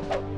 you